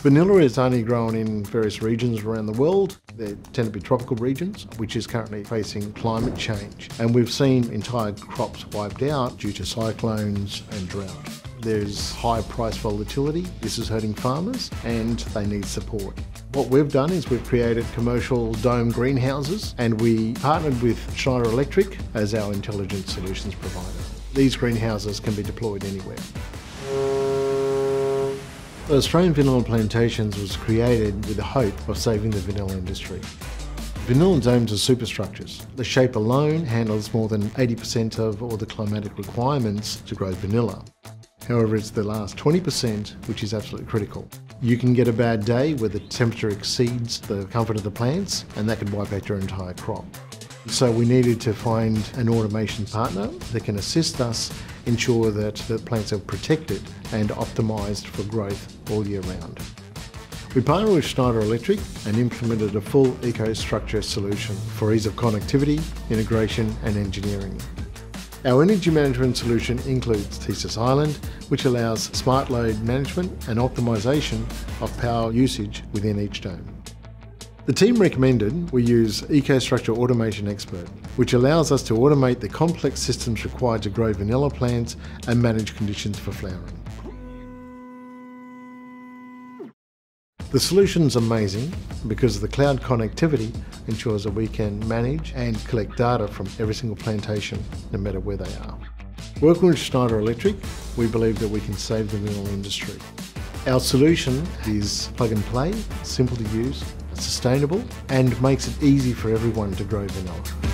Vanilla is only grown in various regions around the world. They tend to be tropical regions, which is currently facing climate change. And we've seen entire crops wiped out due to cyclones and drought. There's high price volatility. This is hurting farmers and they need support. What we've done is we've created commercial dome greenhouses and we partnered with Schneider Electric as our intelligent solutions provider. These greenhouses can be deployed anywhere. The Australian Vanilla Plantations was created with the hope of saving the vanilla industry. Vanilla domes are superstructures. The shape alone handles more than 80% of all the climatic requirements to grow vanilla. However, it's the last 20% which is absolutely critical. You can get a bad day where the temperature exceeds the comfort of the plants and that can wipe out your entire crop. So we needed to find an automation partner that can assist us ensure that the plants are protected and optimised for growth all year round. We partnered with Schneider Electric and implemented a full EcoStruxure solution for ease of connectivity, integration and engineering. Our energy management solution includes TeSys Island, which allows smart load management and optimisation of power usage within each dome. The team recommended we use EcoStruxure Automation Expert, which allows us to automate the complex systems required to grow vanilla plants and manage conditions for flowering. The solution's amazing because the cloud connectivity ensures that we can manage and collect data from every single plantation, no matter where they are. Working with Schneider Electric, we believe that we can save the vanilla industry. Our solution is plug and play, simple to use, sustainable and makes it easy for everyone to grow vanilla.